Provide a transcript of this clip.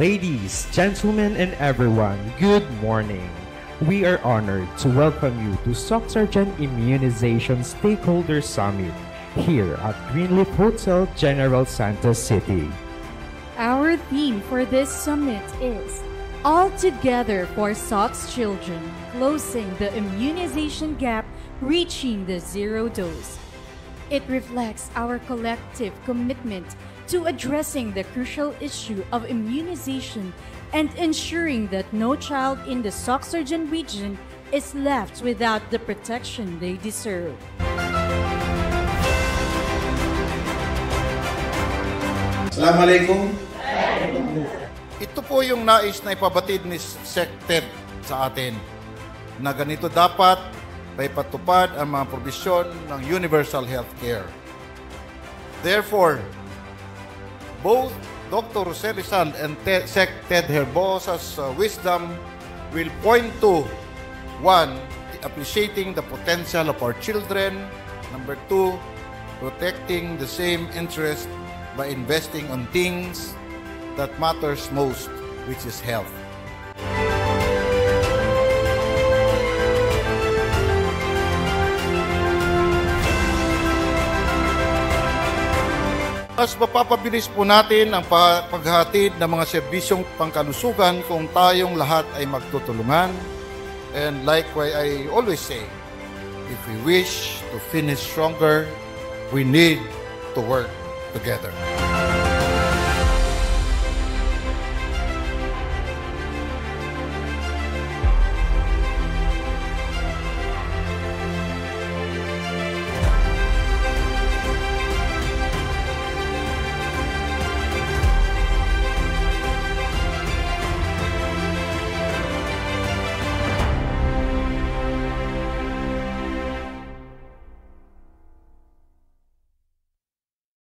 Ladies, gentlemen, and everyone, good morning. We are honored to welcome you to Sock Sergeant Immunization Stakeholder Summit here at Greenleaf Hotel, General Santos City. Our theme for this summit is All Together for SOX Children, closing the immunization gap, reaching the zero dose. It reflects our collective commitment to addressing the crucial issue of immunization and ensuring that no child in the Soxurgeon region is left without the protection they deserve. Assalamualaikum. Ito po yung nais na ipabatid ni Sec Ted sa atin na ganito dapat may patupad ang mga probisyon ng universal health care. Therefore, both Dr. Jose and Ted, Sec Ted Herbosa's uh, wisdom will point to one, appreciating the potential of our children. Number two, protecting the same interest by investing on things that matters most, which is health. Mas mapapabilis po natin ang pa- paghatid ng mga serbisyong pangkalusugan kung tayong lahat ay magtutulungan. And like what I always say, if we wish to finish stronger, we need to work together.